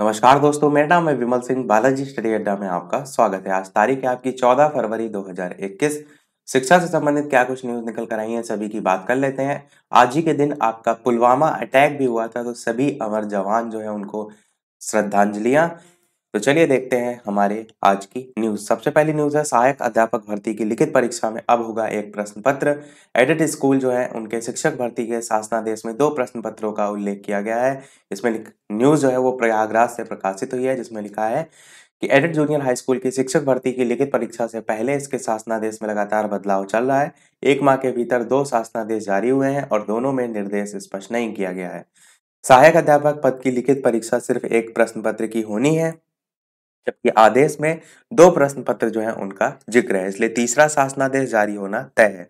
नमस्कार दोस्तों, मेरा नाम है विमल सिंह, बालाजी स्टडी अड्डा में आपका स्वागत है। आज तारीख है आपकी 14 फरवरी 2021 शिक्षा से संबंधित क्या कुछ न्यूज़ निकल कर आई है, सभी की बात कर लेते हैं। आज ही के दिन आपका पुलवामा अटैक भी हुआ था तो सभी अमर जवान जो है, उनको श्रद्धांजलियाँ तो चलिए देखते हैं हमारे आज की न्यूज़ सबसे पहली न्यूज़ है, सहायक अध्यापक भर्ती की लिखित परीक्षा में अब होगा एक प्रश्न पत्र एडिट स्कूल जो है, उनके शिक्षक भर्ती के शासनादेश में दो प्रश्न पत्रों का उल्लेख किया गया है। इसमें न्यूज़ जो है, वो प्रयागराज से प्रकाशित हुई है, जिसमें लिखा है कि एडिट जूनियर हाई स्कूल की शिक्षक भर्ती की लिखित परीक्षा से पहले इसके शासनादेश में लगातार बदलाव चल रहा है। एक माह के भीतर दो शासनादेश जारी हुए हैं और दोनों में निर्देश स्पष्ट नहीं किया गया है। सहायक अध्यापक पद की लिखित परीक्षा सिर्फ़ एक प्रश्न पत्र की होनी है। जबकि आदेश में दो प्रश्न पत्र जो है उनका ज़िक्र है, इसलिए तीसरा शासनादेश जारी होना तय है।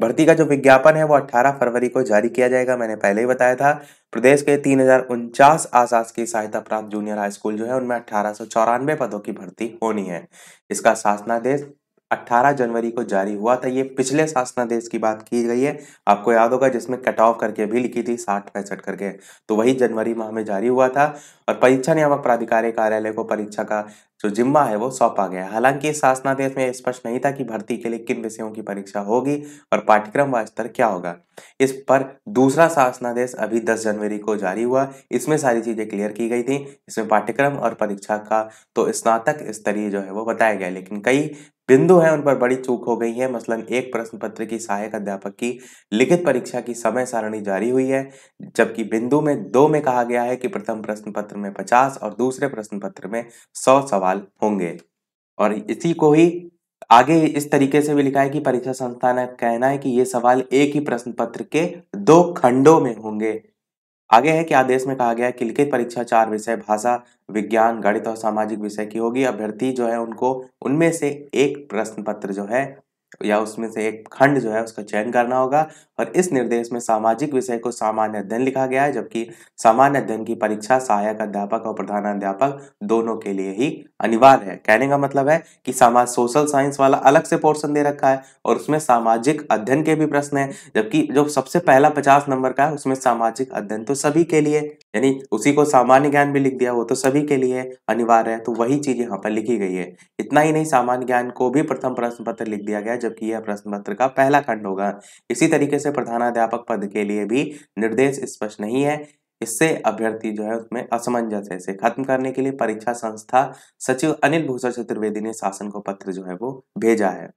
भर्ती का जो विज्ञापन है, वो 18 फरवरी को जारी किया जाएगा, मैंने पहले ही बताया था। प्रदेश के तीन हज़ार उनचास आशासकीय सहायता प्राप्त जूनियर हाई स्कूल जो है, उनमें अठारह सौ चौरानवे पदों की भर्ती होनी है। इसका शासनादेश 18 जनवरी को जारी हुआ था। ये पिछले शासनादेश की बात की गई है। आपको याद होगा, जिसमें कट ऑफ़ करके भी लिखी थी, साठ पैंसठ करके। तो वही जनवरी माह में जारी हुआ था और परीक्षा नियामक प्राधिकारी कार्यालय को परीक्षा का जो जिम्मा है, वो सौंपा गया हालाँकि इस शासनादेश में स्पष्ट नहीं था कि भर्ती के लिए किन विषयों की परीक्षा होगी और पाठ्यक्रम व स्तर क्या होगा। इस पर दूसरा शासनादेश अभी 10 जनवरी को जारी हुआ। इसमें सारी चीज़ें क्लियर की गई थी। इसमें पाठ्यक्रम और परीक्षा का तो स्नातक स्तरीय जो है, वो बताया गया लेकिन कई बिंदु है, उन पर बड़ी चूक हो गई है। मसलन, एक प्रश्न पत्र की सहायक अध्यापक की लिखित परीक्षा की समय सारणी जारी हुई है, जबकि बिंदु में दो में कहा गया है कि प्रथम प्रश्न पत्र में पचास और दूसरे प्रश्न पत्र में सौ सवाल होंगे। और इसी को ही आगे इस तरीके से भी लिखा है कि परीक्षा संस्थान ने कहना है कि ये सवाल एक ही प्रश्न पत्र के दो खंडों में होंगे। आगे है कि आदेश में कहा गया है कि लिखित परीक्षा चार विषय, भाषा, विज्ञान, गणित और सामाजिक विषय की होगी। अभ्यर्थी जो है उनको उनमें से एक प्रश्न पत्र जो है या उसमें से एक खंड जो है उसका चयन करना होगा। और इस निर्देश में सामाजिक विषय को सामान्य अध्ययन लिखा गया है, जबकि सामान्य अध्ययन की परीक्षा सहायक अध्यापक और प्रधानाध्यापक दोनों के लिए ही अनिवार्य है। कहने का मतलब है कि समाज सोशल साइंस वाला अलग से पोर्शन दे रखा है और उसमें सामाजिक अध्ययन के भी प्रश्न है, जबकि जो सबसे पहला पचास नंबर का है, उसमें सामाजिक अध्ययन तो सभी के लिए, यानी उसी को सामान्य ज्ञान भी लिख दिया, वो तो सभी के लिए अनिवार्य है तो वही चीज़ यहाँ पर लिखी गई है। इतना ही नहीं, सामान्य ज्ञान को भी प्रथम प्रश्न पत्र लिख दिया गया जबकि यह प्रश्न पत्र का पहला खंड होगा। इसी तरीके से प्रधानाध्यापक पद के लिए भी निर्देश स्पष्ट नहीं है। इससे अभ्यर्थी जो है उसमें असमंजस है। इसे खत्म करने के लिए परीक्षा संस्था सचिव अनिल भूषण चतुर्वेदी ने शासन को पत्र जो है वो भेजा है।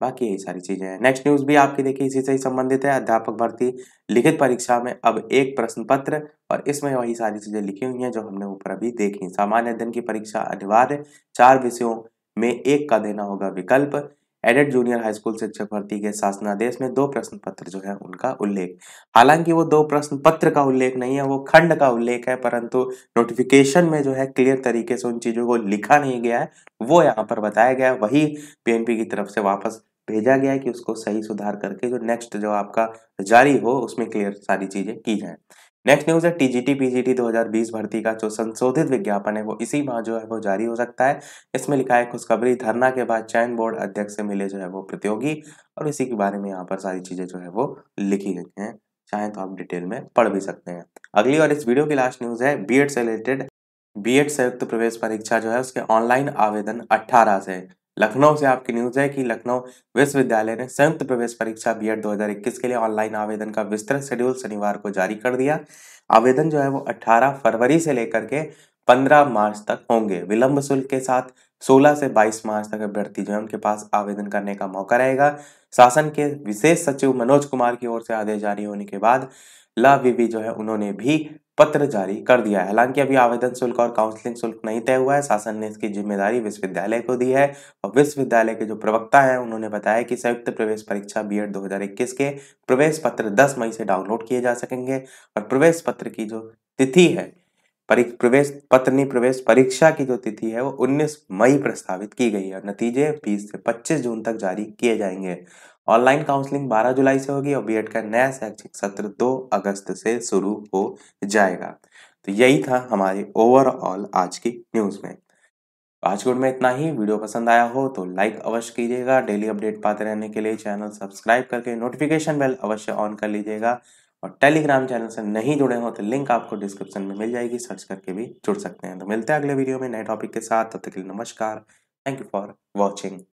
बाकी यही सारी चीज़ें हैं। नेक्स्ट न्यूज़ भी आपकी देखिए इसी से ही संबंधित है। अध्यापक भर्ती लिखित परीक्षा में अब एक प्रश्न पत्र और इसमें वही सारी चीज़ें लिखी हुई हैं जो हमने ऊपर अभी देखी। सामान्य अध्ययन की परीक्षा अनिवार्य। चार विषयों में एक का देना होगा विकल्प। एडेड जूनियर हाई स्कूल शिक्षक भर्ती के शासनादेश में दो प्रश्न पत्र जो है उनका उल्लेख। हालाँकि वो दो प्रश्न पत्र का उल्लेख नहीं है, वो खंड का उल्लेख है, परंतु नोटिफिकेशन में जो है क्लियर तरीके से उन चीज़ों को लिखा नहीं गया है। वो यहाँ पर बताया गया वही पीएनपी की तरफ़ से वापस भेजा गया है कि उसको सही सुधार करके जो नेक्स्ट जो आपका जारी हो, उसमें क्लियर सारी चीज़ें की जाए। नेक्स्ट न्यूज़ है टीजीटी पीजीटी 2020 भर्ती का जो संशोधित विज्ञापन है, वो इसी माह जो है, वो जारी हो सकता है। इसमें लिखा है, खुशखबरी धरना के बाद चयन बोर्ड अध्यक्ष से मिले जो है, वो प्रतियोगी। और इसी के बारे में यहाँ पर सारी चीज़ें जो है, वो लिखी गई हैं। चाहे तो आप डिटेल में पढ़ भी सकते हैं। अगली और इस वीडियो की लास्ट न्यूज़ है बी से रिलेटेड। बी संयुक्त प्रवेश परीक्षा जो है, उसके ऑनलाइन आवेदन अट्ठारह से लखनऊ से आपकी न्यूज़ है कि लखनऊ विश्वविद्यालय ने संयुक्त प्रवेश परीक्षा बी एड 2021 के लिए ऑनलाइन आवेदन का विस्तृत शेड्यूल शनिवार को जारी कर दिया। आवेदन जो है वो 18 फरवरी से लेकर के 15 मार्च तक होंगे। विलंब शुल्क के साथ 16 से 22 मार्च तक अभ्यर्थी जो है उनके पास आवेदन करने का मौका रहेगा। शासन के विशेष सचिव मनोज कुमार की ओर से आदेश जारी होने के बाद ला विवि जो है उन्होंने भी पत्र जारी कर दिया है। हालाँकि अभी आवेदन शुल्क और काउंसलिंग शुल्क नहीं तय हुआ है। शासन ने इसकी ज़िम्मेदारी विश्वविद्यालय को दी है और विश्वविद्यालय के जो प्रवक्ता हैं, उन्होंने बताया कि संयुक्त प्रवेश परीक्षा बी एड के प्रवेश पत्र 10 मई से डाउनलोड किए जा सकेंगे और प्रवेश पत्र की जो तिथि है प्रवेश पत्र नहीं, प्रवेश परीक्षा की जो तिथि है, वो 19 मई प्रस्तावित की गई है नतीजे 20 से 25 जून तक जारी किए जाएँगे। ऑनलाइन काउंसलिंग 12 जुलाई से होगी और बीएड का नया शैक्षिक सत्र 2 अगस्त से शुरू हो जाएगा। तो यही था हमारे ओवरऑल आज की न्यूज़ में। आज गुड में इतना ही। वीडियो पसंद आया हो तो लाइक अवश्य कीजिएगा। डेली अपडेट पाते रहने के लिए चैनल सब्सक्राइब करके नोटिफिकेशन बेल अवश्य ऑन कर लीजिएगा। और टेलीग्राम चैनल से नहीं जुड़े हो तो लिंक आपको डिस्क्रिप्शन में मिल जाएगी। सर्च करके भी जुड़ सकते हैं। तो मिलते हैं अगले वीडियो में नए टॉपिक के साथ। तब तक के लिए नमस्कार। Thank you for watching